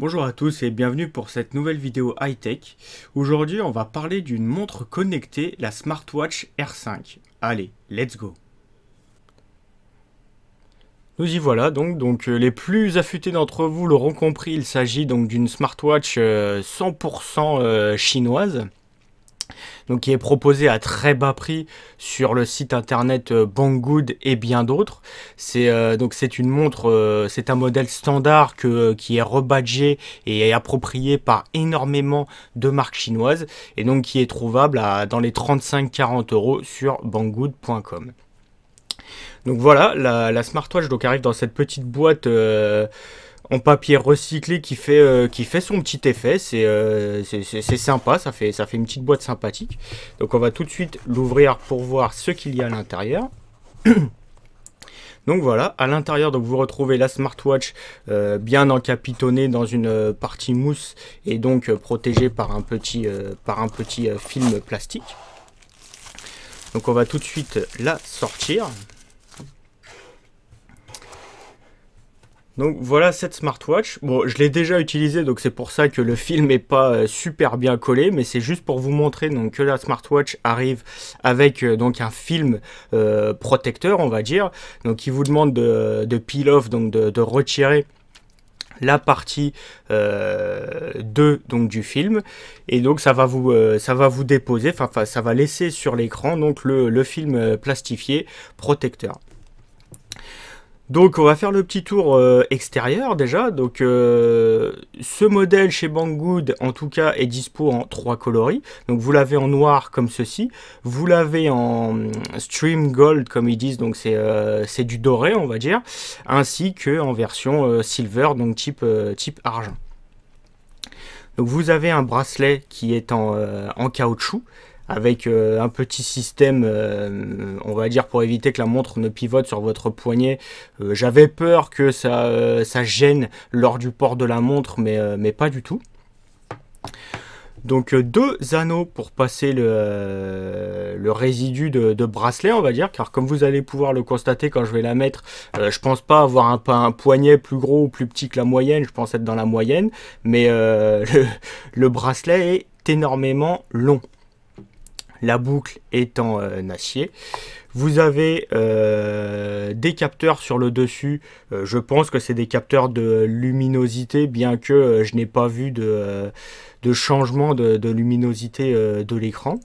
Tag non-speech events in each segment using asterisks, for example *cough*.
Bonjour à tous et bienvenue pour cette nouvelle vidéo high-tech. Aujourd'hui on va parler d'une montre connectée, la Smartwatch R5. Allez, let's go nous y voilà donc, donc euh, les plus affûtés d'entre vous l'auront compris, il s'agit donc d'une smartwatch 100% euh, euh, chinoise donc qui est proposé à très bas prix sur le site internet euh, Banggood et bien d'autres. C'est euh, donc une montre, euh, c'est un modèle standard qui est rebadgé et approprié par énormément de marques chinoises et donc qui est trouvable à, dans les 35-40 euros sur banggood.com. Donc voilà, la, la, smartwatch donc arrive dans cette petite boîte en papier recyclé qui fait, euh, qui fait son petit effet. Euh, c'est sympa, ça fait, ça fait une petite boîte sympathique. Donc on va tout de suite l'ouvrir pour voir ce qu'il y a à l'intérieur. *coughs* Donc voilà, à l'intérieur, donc vous retrouvez la smartwatch euh, bien encapitonnée dans une partie mousse et donc protégée par un petit, par un petit film plastique. Donc on va tout de suite la sortir. Donc voilà cette smartwatch. Bon, je l'ai déjà utilisée, donc c'est pour ça que le film n'est pas euh, super bien collé, mais c'est juste pour vous montrer donc, que la smartwatch arrive avec euh, donc un film euh, protecteur, on va dire. Donc il vous demande de, peel off, donc de, retirer la partie 2 donc du film et donc ça va vous déposer enfin ça va laisser sur l'écran donc le film plastifié protecteur donc on va faire le petit tour euh, extérieur déjà. Donc euh, ce modèle chez Banggood en tout cas est dispo en trois coloris. Donc vous l'avez en noir comme ceci, vous l'avez en stream gold comme ils disent, donc c'est euh, du doré on va dire, ainsi que en version silver donc type, argent. Donc vous avez un bracelet qui est en caoutchouc avec euh, un petit système, euh, on va dire pour éviter que la montre ne pivote sur votre poignet. Euh, j'avais peur que ça, ça, gêne lors du port de la montre, mais, pas du tout. Donc deux anneaux pour passer le, résidu de, bracelet, on va dire, car comme vous allez pouvoir le constater quand je vais la mettre, je pense pas avoir un, poignet plus gros ou plus petit que la moyenne, je pense être dans la moyenne, mais *laughs* le bracelet est énormément long la boucle étant en euh, acier. Vous avez euh, des capteurs sur le dessus. Euh, je pense que c'est des capteurs de luminosité, bien que je n'ai pas vu de, changement de, luminosité de l'écran.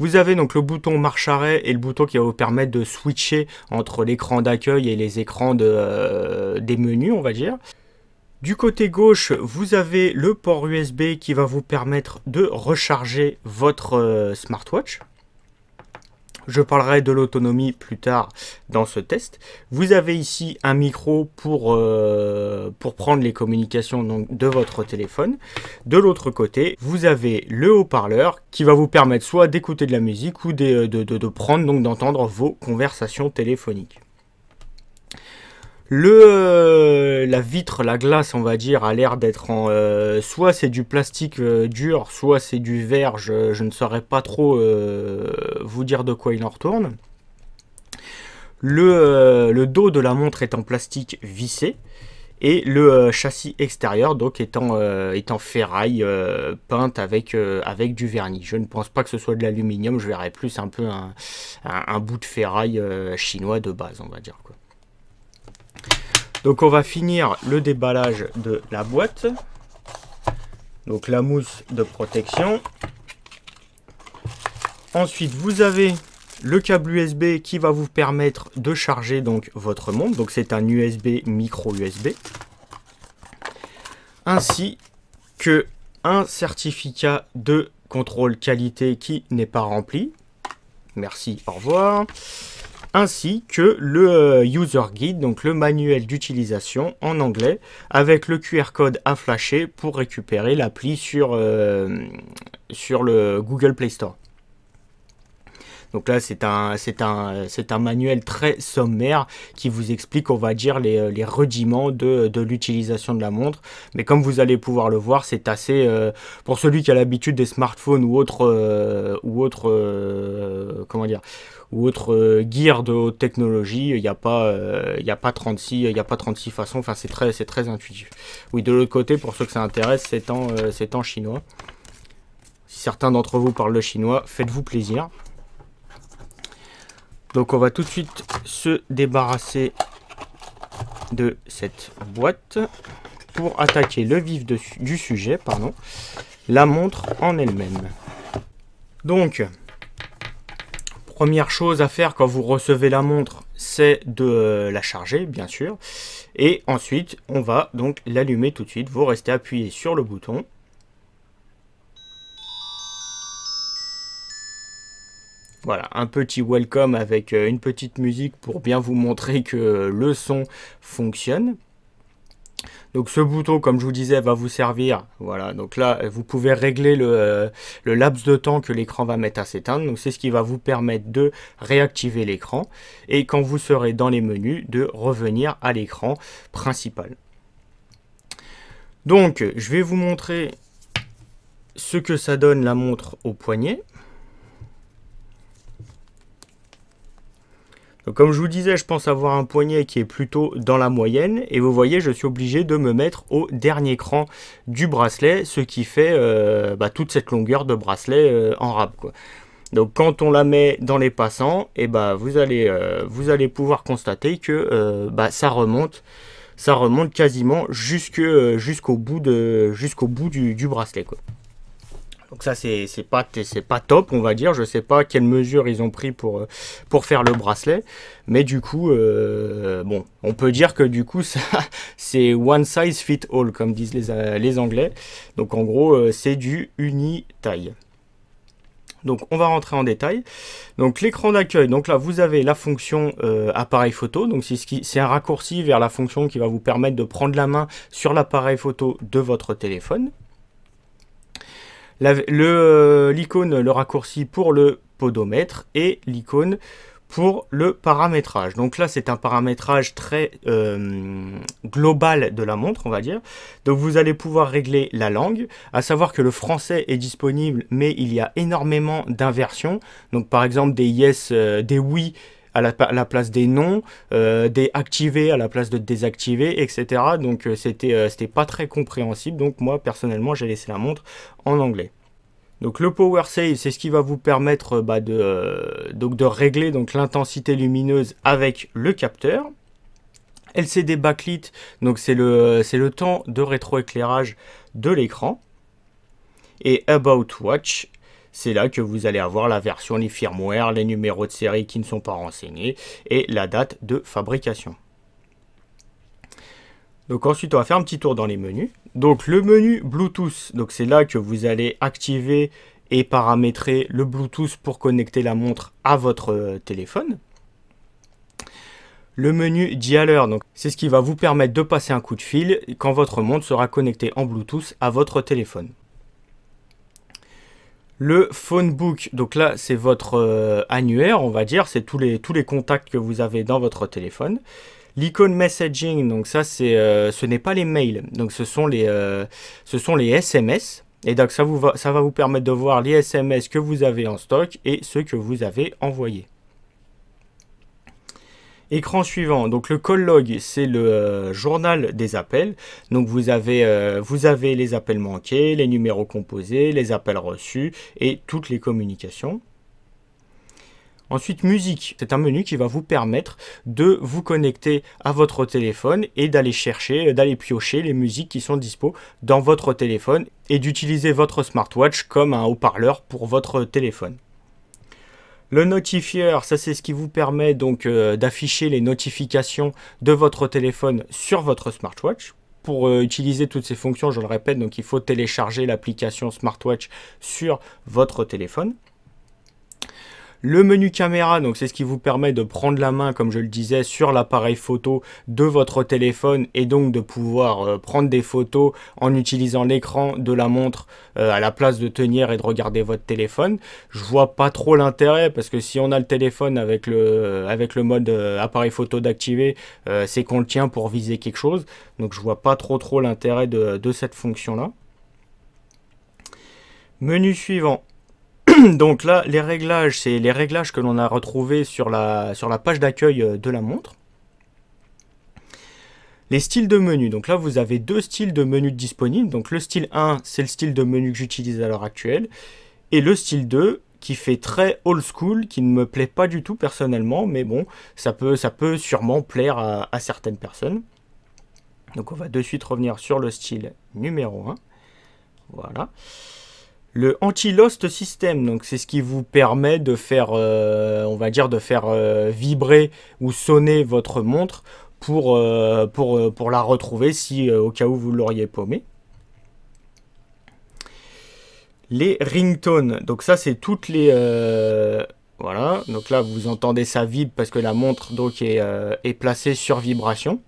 Vous avez donc le bouton marche arrêt et le bouton qui va vous permettre de switcher entre l'écran d'accueil et les écrans des menus, on va dire. Du côté gauche, vous avez le port USB qui va vous permettre de recharger votre euh, smartwatch. Je parlerai de l'autonomie plus tard dans ce test. Vous avez ici un micro pour, euh, prendre les communications de votre téléphone. De l'autre côté, vous avez le haut-parleur qui va vous permettre soit d'écouter de la musique ou de, de prendre, donc d'entendre vos conversations téléphoniques. Euh, la vitre, la glace, on va dire, a l'air d'être en... Euh, soit c'est du plastique euh, dur, soit c'est du verre, je, ne saurais pas trop vous dire de quoi il en retourne. Le, dos de la montre est en plastique vissé. Et le châssis extérieur donc est en, ferraille peinte avec, avec du vernis. Je ne pense pas que ce soit de l'aluminium, je verrais plus un peu un, un bout de ferraille chinois de base, on va dire. Quoi. Donc on va finir le déballage de la boîte. Donc la mousse de protection. Ensuite, vous avez le câble USB qui va vous permettre de charger donc votre montre. Donc c'est un USB micro USB. Ainsi que un certificat de contrôle qualité qui n'est pas rempli. Merci, au revoir ainsi que le euh, user guide, donc le manuel d'utilisation en anglais, avec le QR code à flasher pour récupérer l'appli sur, euh, sur le Google Play Store. Donc là, c'est un, c'est un, c'est un manuel très sommaire qui vous explique, on va dire, les, les rudiments de, de l'utilisation de la montre. Mais comme vous allez pouvoir le voir, c'est assez, euh, pour celui qui a l'habitude des smartphones ou autres, euh, ou autres, euh, comment dire, ou autre gear de haute technologie, il n'y a pas, il a pas 36, il y a pas 36 façons. Enfin, c'est très, très intuitif. Oui, de l'autre côté, pour ceux que ça intéresse, c'est en, c'est en chinois. Si certains d'entre vous parlent le chinois, faites-vous plaisir. Donc on va tout de suite se débarrasser de cette boîte pour attaquer le vif du sujet, pardon, la montre en elle-même. Donc, première chose à faire quand vous recevez la montre, c'est de la charger, bien sûr. Et ensuite, on va donc l'allumer tout de suite. Vous restez appuyé sur le bouton. Voilà, un petit welcome avec euh, une petite musique pour bien vous montrer que le son fonctionne. Donc ce bouton, comme je vous disais, va vous servir. Voilà, donc là, vous pouvez régler le, euh, le laps de temps que l'écran va mettre à s'éteindre. Donc c'est ce qui va vous permettre de réactiver l'écran. Et quand vous serez dans les menus, de revenir à l'écran principal. Donc, je vais vous montrer ce que ça donne la montre au poignet. Comme je vous disais, je pense avoir un poignet qui est plutôt dans la moyenne. Et vous voyez, je suis obligé de me mettre au dernier cran du bracelet, ce qui fait euh, bah, toute cette longueur de bracelet euh, en rab. Donc quand on la met dans les passants, et eh bah, vous, allez, euh, vous allez pouvoir constater que bah, ça remonte. Ça remonte quasiment jusqu'au bout, du, bracelet. Donc ça, c'est pas, top, on va dire. Je sais pas quelles mesures ils ont pris pour, euh, pour faire le bracelet. Mais du coup, euh, bon, on peut dire que du coup, *laughs* c'est one size fit all, comme disent les, euh, Anglais. Donc en gros, c'est du uni-taille. Donc on va rentrer en détail. Donc l'écran d'accueil, donc là vous avez la fonction appareil photo. Donc c'est un raccourci vers la fonction qui va vous permettre de prendre la main sur l'appareil photo de votre téléphone. Euh, l'icône, le, raccourci pour le podomètre et l'icône pour le paramétrage. Donc là, c'est un paramétrage très euh, global de la montre, on va dire. Donc vous allez pouvoir régler la langue, à savoir que le français est disponible, mais il y a énormément d'inversions. Donc par exemple des yes, euh, des oui à la, place des non, euh, des activés à la place de désactiver, etc. Donc euh, c'était euh, c'était pas très compréhensible. Donc moi personnellement j'ai laissé la montre en anglais. Donc le power save, c'est ce qui va vous permettre bah, de, donc de régler l'intensité lumineuse avec le capteur. LCD backlit, donc c'est le, le temps de rétroéclairage de l'écran. Et About Watch, c'est là que vous allez avoir la version, les firmware, les numéros de série qui ne sont pas renseignés et la date de fabrication. Donc ensuite, on va faire un petit tour dans les menus. Donc le menu Bluetooth, donc c'est là que vous allez activer et paramétrer le Bluetooth pour connecter la montre à votre euh, téléphone. Le menu Dialer, donc c'est ce qui va vous permettre de passer un coup de fil quand votre montre sera connectée en Bluetooth à votre téléphone. Le phone book, donc là c'est votre euh, annuaire, on va dire, c'est tous les, contacts que vous avez dans votre téléphone. L'icône messaging, donc ça euh, ce n'est pas les mails, donc ce sont les, euh, ce sont les SMS. Et donc ça, vous va, ça va vous permettre de voir les SMS que vous avez en stock et ceux que vous avez envoyés. Écran suivant, donc le call log, c'est le euh, journal des appels. Donc vous avez, euh, vous avez les appels manqués, les numéros composés, les appels reçus et toutes les communications. Ensuite, musique, c'est un menu qui va vous permettre de vous connecter à votre téléphone et d'aller chercher, d'aller piocher les musiques qui sont dispo dans votre téléphone et d'utiliser votre smartwatch comme un haut-parleur pour votre téléphone. Le notifieur, ça c'est ce qui vous permet donc euh, d'afficher les notifications de votre téléphone sur votre smartwatch. Pour euh, utiliser toutes ces fonctions, je le répète, il faut télécharger l'application smartwatch sur votre téléphone. Le menu caméra, donc c'est ce qui vous permet de prendre la main, comme je le disais, sur l'appareil photo de votre téléphone et donc de pouvoir euh, prendre des photos en utilisant l'écran de la montre euh, à la place de tenir et de regarder votre téléphone. Je vois pas trop l'intérêt parce que si on a le téléphone avec le, euh, avec le mode appareil photo d'activer, c'est qu'on le tient pour viser quelque chose. Donc je vois pas trop trop l'intérêt de, de cette fonction là. Menu suivant. *clears throat* Donc là, les réglages, c'est les réglages que l'on a retrouvés sur la, page d'accueil euh, de la montre. Les styles de menu. Donc là, vous avez deux styles de menu disponibles. Donc le style 1, c'est le style de menu que j'utilise à l'heure actuelle. Et le style 2, qui fait très old school, qui ne me plaît pas du tout personnellement, mais bon, ça peut, ça peut sûrement plaire à, à certaines personnes. Donc on va de suite revenir sur le style numéro 1. Voilà. Le anti-lost system, donc c'est ce qui vous permet de faire, euh, on va dire, de faire euh, vibrer ou sonner votre montre pour, euh, la retrouver si au cas où vous l'auriez paumé. Les ringtones, donc ça c'est toutes les, voilà, donc là vous entendez ça vibre parce que la montre donc est placée sur vibration.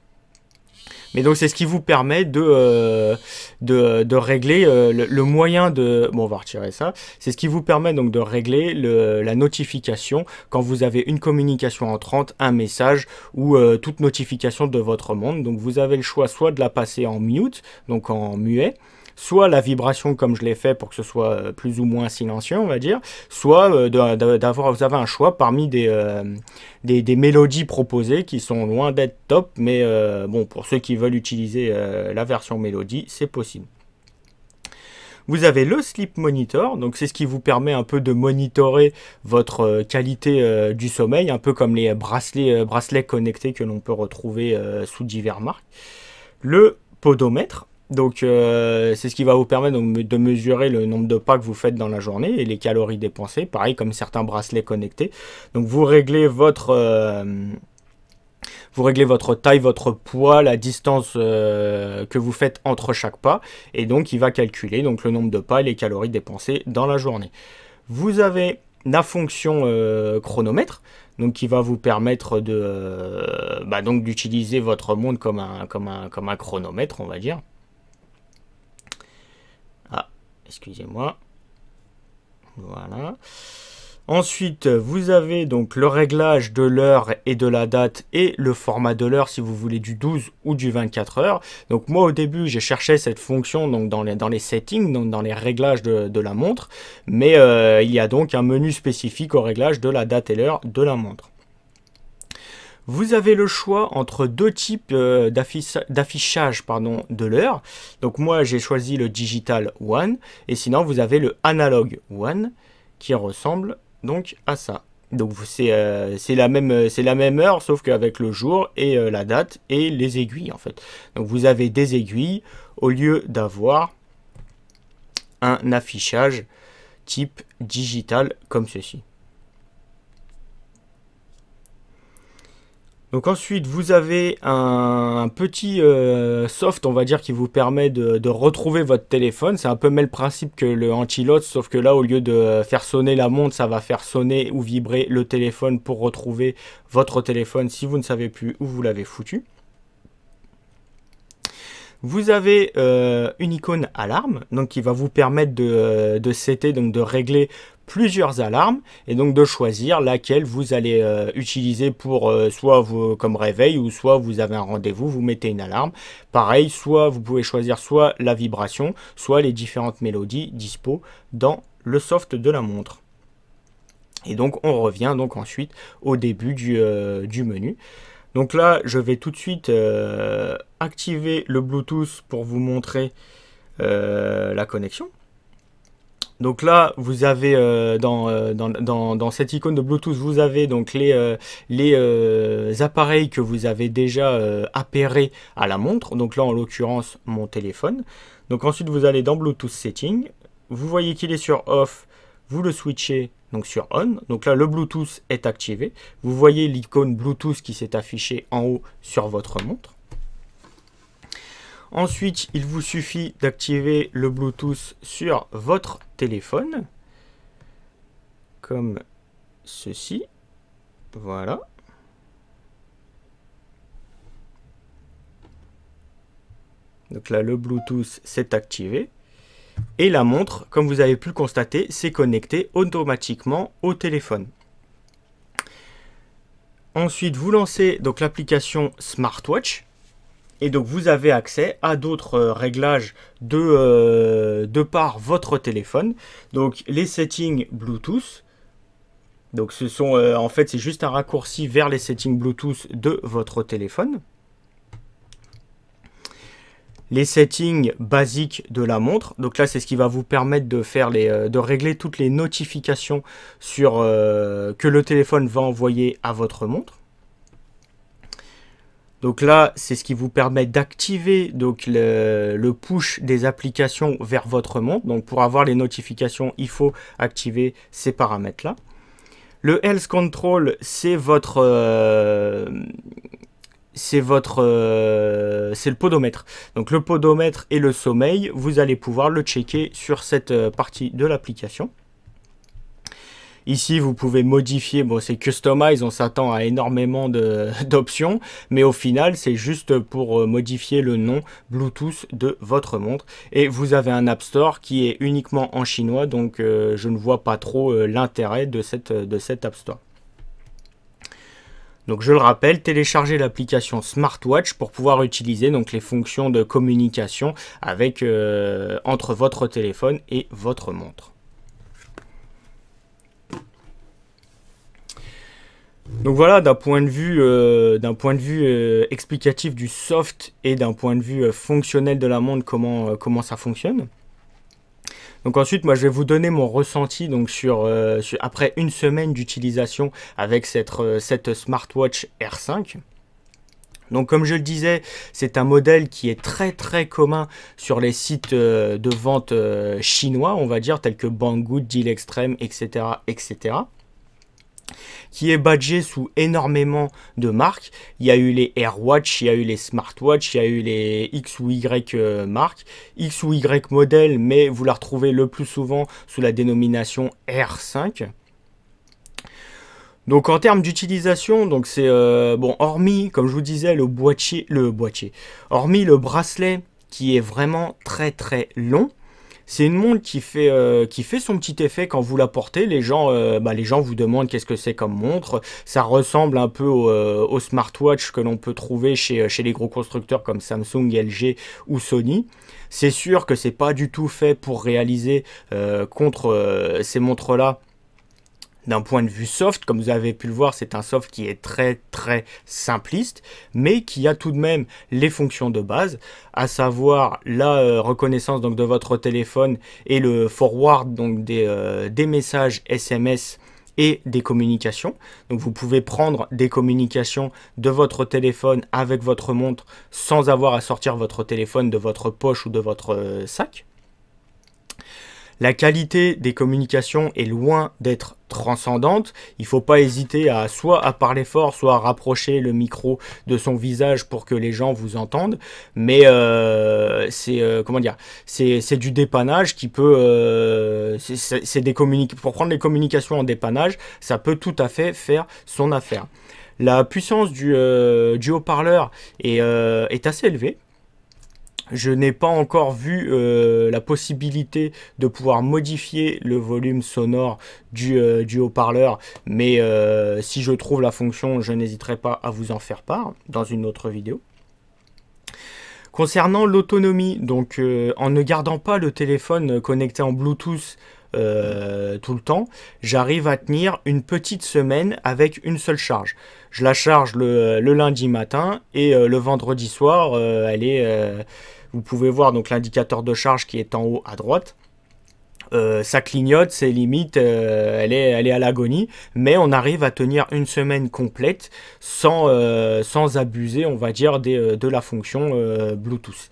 Mais donc c'est ce qui vous permet de, euh, de, régler euh, le, moyen de... Bon, on va retirer ça. C'est ce qui vous permet donc de régler la notification quand vous avez une communication entrante, un message ou euh, toute notification de votre monde. Donc vous avez le choix soit de la passer en mute, donc en muet, soit la vibration comme je l'ai fait pour que ce soit euh, plus ou moins silencieux, on va dire, soit euh, d'avoir, vous avez un choix parmi euh, des, des, mélodies proposées qui sont loin d'être top, mais bon, pour ceux qui veulent utiliser la version mélodie, c'est possible. Vous avez le Sleep Monitor, donc c'est ce qui vous permet un peu de monitorer votre qualité du sommeil, un peu comme les bracelets, bracelets connectés que l'on peut retrouver sous divers marques. Le podomètre, donc euh, c'est ce qui va vous permettre de mesurer le nombre de pas que vous faites dans la journée et les calories dépensées, pareil comme certains bracelets connectés. Donc vous réglez votre euh, taille, votre poids, la distance euh, que vous faites entre chaque pas et donc il va calculer donc le nombre de pas et les calories dépensées dans la journée. Vous avez la fonction chronomètre donc qui va vous permettre de bah, donc d'utiliser votre montre comme un chronomètre on va dire excusez-moi. Voilà. Ensuite, vous avez donc le réglage de l'heure et de la date et le format de l'heure si vous voulez du 12 ou du 24 heures. Donc moi au début j'ai cherché cette fonction donc dans les, dans les settings, donc dans les réglages de, la montre, mais euh, il y a donc un menu spécifique au réglage de la date et l'heure de la montre. Vous avez le choix entre deux types euh, d'affichage de l'heure. Donc moi j'ai choisi le Digital One et sinon vous avez le Analog One qui ressemble donc à ça. Donc c'est euh, la, même, la même heure sauf qu'avec le jour et euh, la date et les aiguilles en fait. Donc vous avez des aiguilles au lieu d'avoir un affichage type digital comme ceci. Donc ensuite, vous avez un, petit euh, soft, on va dire, qui vous permet de, retrouver votre téléphone. C'est un peu le même principe que le anti-lot, sauf que là, au lieu de faire sonner la montre, ça va faire sonner ou vibrer le téléphone pour retrouver votre téléphone si vous ne savez plus où vous l'avez foutu. Vous avez euh, une icône alarme, donc qui va vous permettre de, euh, de donc de régler plusieurs alarmes et donc de choisir laquelle vous allez euh, utiliser pour soit vous, comme réveil ou soit vous avez un rendez-vous, vous mettez une alarme. Pareil, soit vous pouvez choisir soit la vibration, soit les différentes mélodies dispo dans le soft de la montre. Et donc on revient donc ensuite au début du menu. Donc là, je vais tout de suite activer le Bluetooth pour vous montrer la connexion. Donc là, vous avez euh, euh, dans, cette icône de Bluetooth, vous avez donc les, euh, les appareils que vous avez déjà appairés à la montre. Donc là, en l'occurrence, mon téléphone. Donc ensuite, vous allez dans Bluetooth Setting. Vous voyez qu'il est sur Off. Vous le switchez donc sur On. Donc là, le Bluetooth est activé. Vous voyez l'icône Bluetooth qui s'est affichée en haut sur votre montre. Ensuite, il vous suffit d'activer le Bluetooth sur votre téléphone, comme ceci. Voilà. Donc là, le Bluetooth s'est activé. Et la montre, comme vous avez pu le constater, s'est connectée automatiquement au téléphone. Ensuite, vous lancez l'application Smartwatch. Et donc vous avez accès à d'autres euh, réglages de, euh, de par votre téléphone. Donc les settings Bluetooth. Donc ce sont euh, en fait c'est juste un raccourci vers les settings Bluetooth de votre téléphone les settings basiques de la montre. Donc là, c'est ce qui va vous permettre de faire les, euh, de régler toutes les notifications sur, euh, que le téléphone va envoyer à votre montre. Donc là, c'est ce qui vous permet d'activer le, push des applications vers votre montre. Donc pour avoir les notifications, il faut activer ces paramètres-là. Le Health Control, c'est votre, euh, c'est votre euh, c'est le podomètre. Donc le podomètre et le sommeil, vous allez pouvoir le checker sur cette euh, partie de l'application. Ici, vous pouvez modifier, bon, c'est customize, on s'attend à énormément *laughs* d'options, mais au final, c'est juste pour euh, modifier le nom Bluetooth de votre montre. Et vous avez un App Store qui est uniquement en chinois, donc je ne vois pas trop l'intérêt de de cet App Store. Donc je le rappelle, téléchargez l'application Smartwatch pour pouvoir utiliser donc les fonctions de communication euh, entre votre téléphone et votre montre. Donc voilà, d'un point de vue, euh, euh, explicatif du soft et d'un point de vue fonctionnel de la montre, comment ça fonctionne. Donc ensuite, moi, je vais vous donner mon ressenti donc sur, euh, après une semaine d'utilisation avec cette, euh, smartwatch R5. Donc comme je le disais, c'est un modèle qui est très très commun sur les sites euh, de vente chinois, on va dire, tels que Banggood, Deal Extreme, etc. etc qui est badgé sous énormément de marques. Il y a eu les AirWatch, il y a eu les Smartwatch, il y a eu les X ou Y euh, marques, X ou Y modèles, mais vous la retrouvez le plus souvent sous la dénomination R5. Donc en termes d'utilisation, c'est euh, bon hormis comme je vous disais le boîtier, le boîtier, hormis le bracelet qui est vraiment très très long. C'est une montre qui fait, euh, qui fait son petit effet quand vous la portez. Les gens, euh, bah, les gens vous demandent qu'est-ce que c'est comme montre. Ça ressemble un peu au, euh, smartwatch que l'on peut trouver chez, chez les gros constructeurs comme Samsung, LG ou Sony. C'est sûr que c'est pas du tout fait pour réaliser contre ces montres-là d'un point de vue soft, comme vous avez pu le voir, c'est un soft qui est très très simpliste, mais qui a tout de même les fonctions de base, à savoir la euh, reconnaissance de votre téléphone et le forward euh, des messages SMS et des communications. Vous pouvez prendre des communications de votre téléphone avec votre montre sans avoir à sortir votre téléphone de votre poche ou de votre euh, sac. La qualité des communications est loin d'être transcendante. Il ne faut pas hésiter à soit parler fort, soit à rapprocher le micro de son visage pour que les gens vous entendent. Mais euh, c'est euh, comment dire, c'est du dépannage qui peut, euh, pour prendre les communications en dépannage, ça peut tout à fait faire son affaire. La puissance du, haut-parleur est assez élevée. Je n'ai pas encore vu euh, la possibilité de pouvoir modifier le volume sonore du, euh, haut-parleur, mais euh, si je trouve la fonction, je n'hésiterai pas à vous en faire part dans une autre vidéo. Concernant l'autonomie, donc en ne gardant pas le téléphone connecté en Bluetooth tout le temps, j'arrive à tenir une petite semaine avec une seule charge. Je la charge le, le lundi matin et le vendredi soir, elle est vous pouvez voir donc l'indicateur de charge qui est en haut à droite. Euh, ça clignote, c'est limite, euh, elle, est, elle est à l'agonie, mais on arrive à tenir une semaine complète sans, euh, sans abuser, on va dire, de la fonction Bluetooth.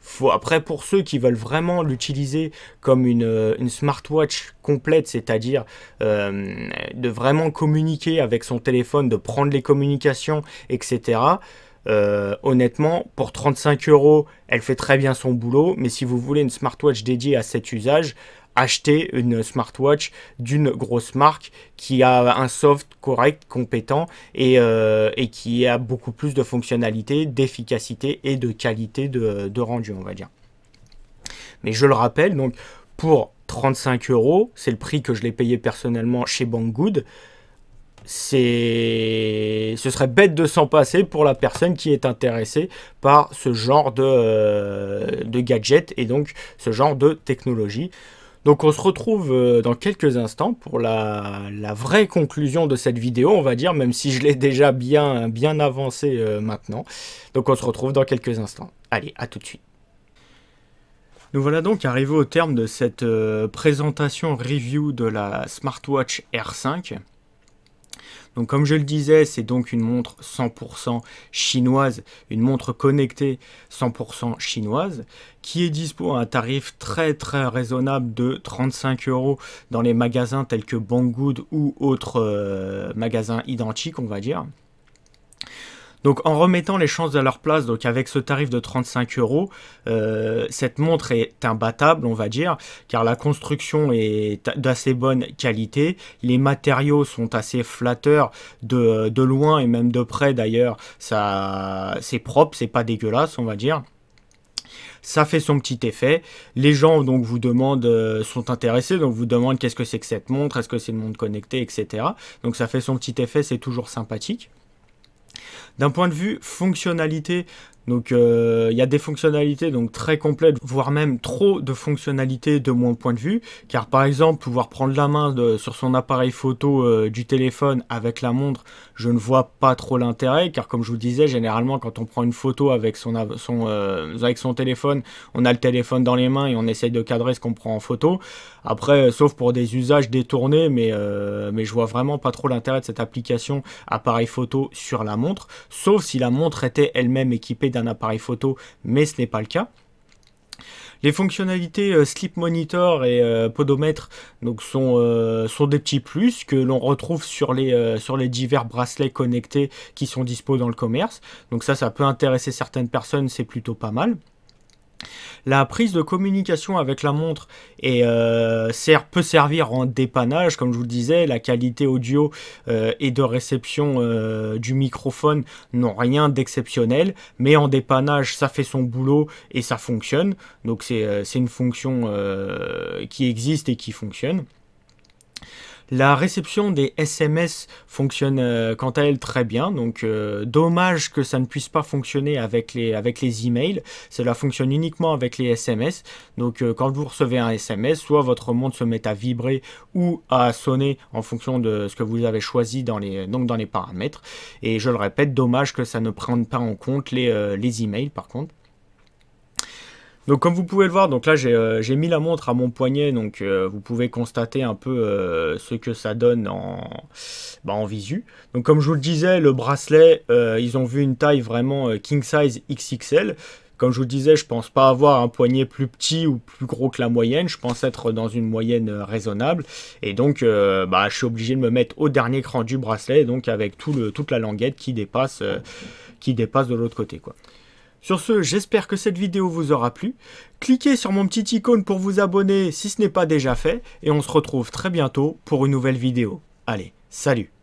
Faut, après, pour ceux qui veulent vraiment l'utiliser comme une, smartwatch complète, c'est-à-dire de vraiment communiquer avec son téléphone, de prendre les communications, etc., euh, honnêtement, pour 35 euros, elle fait très bien son boulot, mais si vous voulez une smartwatch dédiée à cet usage, acheter une smartwatch d'une grosse marque qui a un soft correct, compétent et, euh, qui a beaucoup plus de fonctionnalités, d'efficacité et de qualité de, de rendu, on va dire. Mais je le rappelle, donc pour 35 euros, c'est le prix que je l'ai payé personnellement chez Banggood ce serait bête de s'en passer pour la personne qui est intéressée par ce genre de, euh, de gadget et donc ce genre de technologie. Donc on se retrouve euh, dans quelques instants pour la, vraie conclusion de cette vidéo, on va dire, même si je l'ai déjà bien, bien avancé euh, maintenant. Donc on se retrouve dans quelques instants. Allez, à tout de suite. Nous voilà donc arrivés au terme de cette présentation review de la smartwatch R5. Donc comme je le disais, c'est donc une montre 100% chinoise, une montre connectée 100% chinoise, qui est dispo à un tarif très très raisonnable de 35 euros dans les magasins tels que Banggood ou autres euh, magasins identiques, on va dire. Donc en remettant les chances à leur place, donc avec ce tarif de 35 euros, euh, cette montre est imbattable, on va dire, car la construction est d'assez bonne qualité, les matériaux sont assez flatteurs de, loin et même de près d'ailleurs, ça c'est propre, c'est pas dégueulasse, on va dire ça fait son petit effet. Les gens donc vous demandent, euh, sont intéressés, donc vous demandent qu'est-ce que c'est que cette montre, est-ce que c'est une montre connectée, etc. Donc ça fait son petit effet, c'est toujours sympathique. D'un point de vue fonctionnalité, donc euh, il y a des fonctionnalités donc très complètes, voire même trop de fonctionnalités de mon point de vue, car par exemple pouvoir prendre la main sur son appareil photo euh, du téléphone avec la montre, je ne vois pas trop l'intérêt, car comme je vous disais, généralement quand on prend une photo avec son, euh, téléphone, on a le téléphone dans les mains et on essaye de cadrer ce qu'on prend en photo. Après, sauf pour des usages détournés, mais, mais je vois vraiment pas trop l'intérêt de cette application appareil photo sur la montre, sauf si la montre était elle-même équipée d'un appareil photo, mais ce n'est pas le cas. Les fonctionnalités euh, Sleep Monitor et euh, Podomètre donc, sont, euh, sont des petits plus que l'on retrouve sur les, sur les divers bracelets connectés qui sont dispo dans le commerce. Donc ça, ça peut intéresser certaines personnes, c'est plutôt pas mal. La prise de communication avec la montre euh, peut servir en dépannage, comme je vous le disais, la qualité audio euh, et de réception euh, du microphone n'ont rien d'exceptionnel, mais en dépannage, ça fait son boulot et ça fonctionne. Donc c'est une fonction qui existe et qui fonctionne. La réception des SMS fonctionne euh, quant à elle très bien, donc euh, dommage que ça ne puisse pas fonctionner avec les, avec les emails. Cela fonctionne uniquement avec les SMS. Donc euh, quand vous recevez un SMS, soit votre montre se met à vibrer ou à sonner en fonction de ce que vous avez choisi dans les, paramètres. Et je le répète, dommage que ça ne prenne pas en compte les, les emails par contre. Donc comme vous pouvez le voir, donc là j'ai euh, mis la montre à mon poignet, donc euh, vous pouvez constater un peu euh, ce que ça donne en, bah, en visu. Donc comme je vous le disais, le bracelet, ils ont vu une taille vraiment king size XXL. Comme je vous le disais, je pense pas avoir un poignet plus petit ou plus gros que la moyenne. Je pense être dans une moyenne raisonnable. Et donc, bah, je suis obligé de me mettre au dernier cran du bracelet, donc avec tout toute la languette qui dépasse, qui dépasse de l'autre côté. quoi. Sur ce, j'espère que cette vidéo vous aura plu. Cliquez sur mon petit icône pour vous abonner si ce n'est pas déjà fait. Et on se retrouve très bientôt pour une nouvelle vidéo. Allez, salut